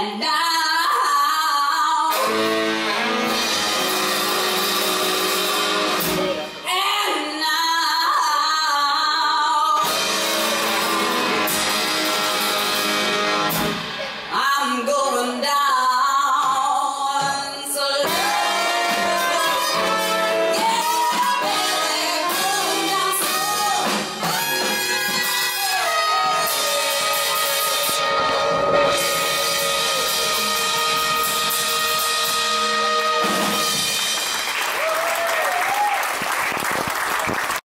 And